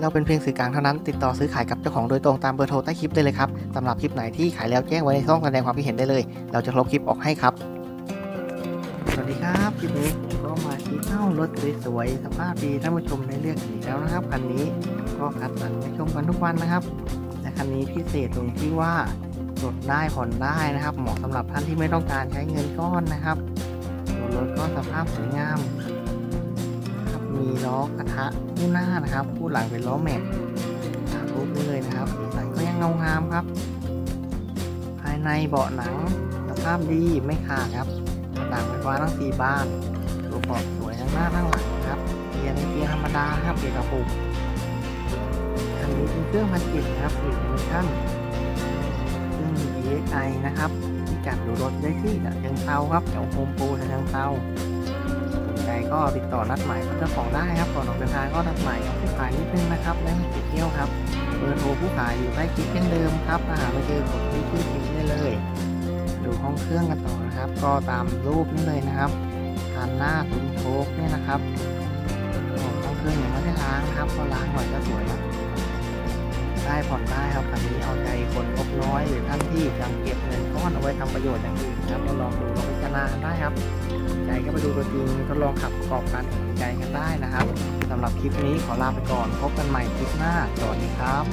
เราเป็นเพียงสื่อกลางเท่านั้น ติดต่อซื้อขายกับเจ้าของโดยตรงตามเบอร์โทรใต้คลิปได้เลยครับสำหรับคลิปไหนที่ขายแล้วแจ้งไว้ในช่องแสดงความคิดเห็นได้เลย เราจะลบคลิปออกให้ครับ สวัสดีครับคลิปนี้ผมก็มาชี้เอ้ารถสวยๆสภาพดีท่านผู้ชมได้เลือกอีแล้วนะครับคันนี้ก็คัดสรรให้ชมกันทุกวันนะครับและคันนี้พิเศษตรงที่ว่าลดได้ผ่อนได้นะครับ เหมาะสำหรับท่านที่ไม่ต้องการใช้เงินก้อนนะครับตัวรถก็สภาพสวยงาม มีล้อกระทะคู่หน้านะครับคู่หลังเป็นล้อแม็กตามรูปนี้เลยนะครับสีสันก็ยังเงางามครับ ภายในเบาะหนังสภาพดีไม่ขาดครับหนังไฟฟ้าทั้งสี่บานตัวเบาะสวยทั้งหน้าทั้งหลังครับเกียร์ในเกียร์ธรรมดาครับเกียร์กระปุกคันนี้เป็นเครื่องพันจิตนะครับสี่ดิเมนชั่นซึ่งมี DXi นะครับที่จัดอยู่รถได้ที่ฉะเชิงเซาครับแถวโฮมโปรฉะเชิงเซา ก็ติดต่อนัดหมายกับเจ้าของได้ครับก่อนออกเดินทางก็นัดหมายกับผู้ขายนิดนึงนะครับและไม่ติดเที่ยวครับเบอร์โทรผู้ขายอยู่ใต้คลิปเช่นเดิมครับถ้าหาไม่เจอกดที่คลิปได้เลย ดูห้องเครื่องกันต่อนะครับ ก็ตามรูปนี้เลยนะครับทานหน้าซุ้มโชคเนี่ยนะครับห้องเครื่องยังไม่ได้ล้างครับก็ล้างหน่อยก็สวยแล้วได้ผ่อนได้ครับคันนี้เอาใจคนงบน้อยหรือท่านที่ยังเก็บเงินก้อนเอาไว้ทำประโยชน์อย่างอื่น นะครับก็ลองดูลองพิจารณาได้ครับใจก็ไปดูตัวจริงทดลองขับประกอบการตัดสินใจกันได้นะครับสำหรับคลิปนี้ขอลาไปก่อนพบกันใหม่คลิปหน้าสวัสดีครับ